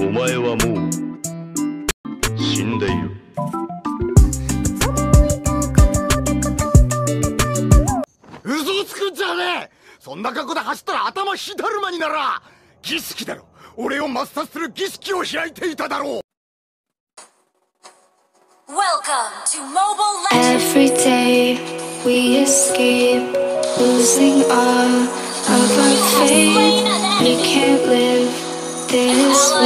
お前はもう死んでいる嘘をつくんじゃねえそんな格好で走ったら頭火だるまになら儀式だろ俺を抹殺する儀式を開いていただろう Welcome to Mobile Legends! Every day we escape, losing all of our faith. We can't live this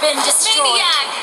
been destroyed.